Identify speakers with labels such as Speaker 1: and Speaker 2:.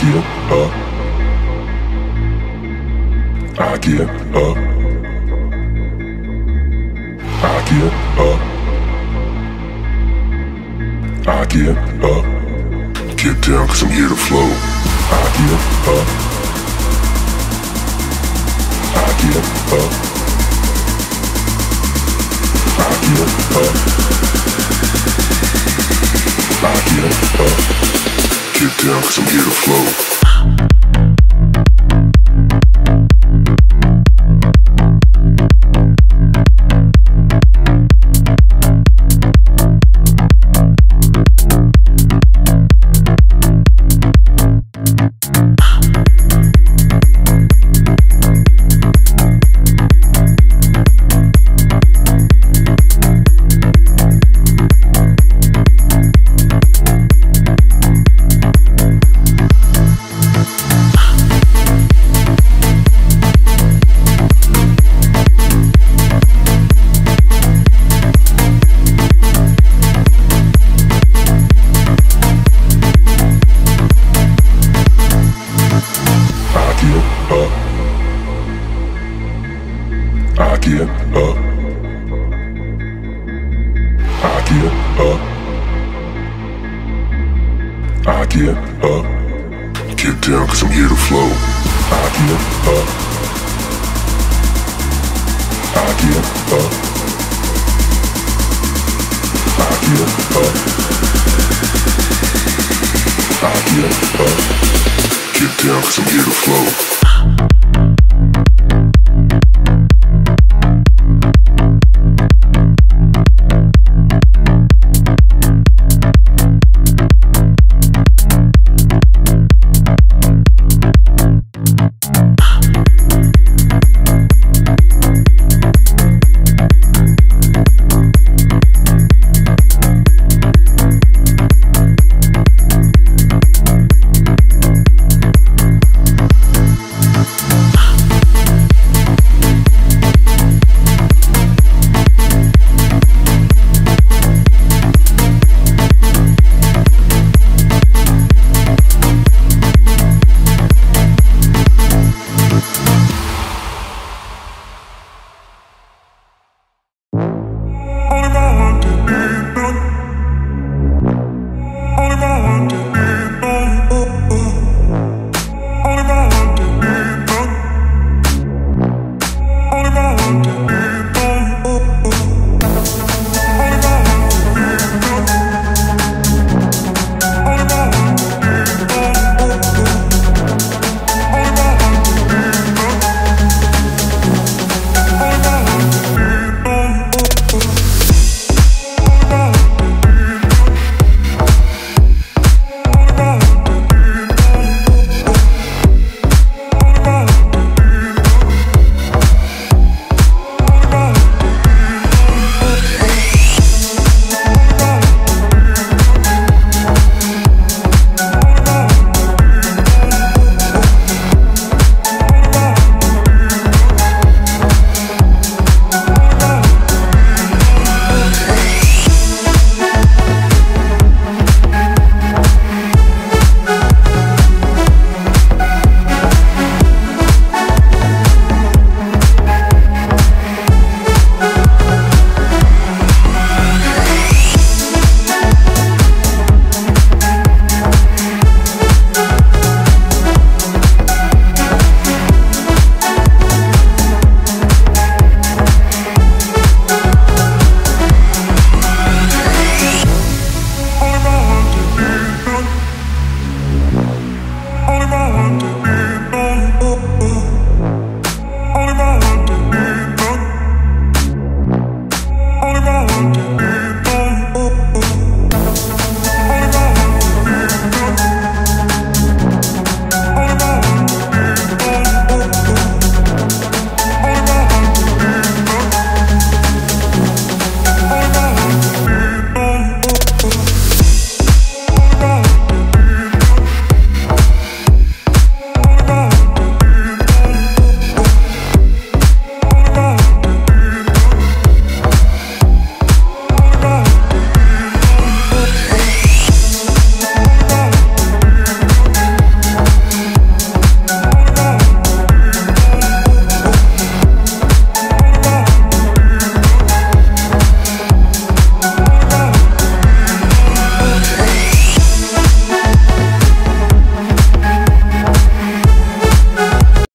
Speaker 1: get up. I get up. I get up. I get up. Get down cause I'm here to flow. I get up. I get up. I get up. I get up. Get down cause I'm here to flow. Get up. I get up. I get up. Get down cause I'm here to flow. I get up. I get up. I get up. I get up. Get down cause I'm here to flow.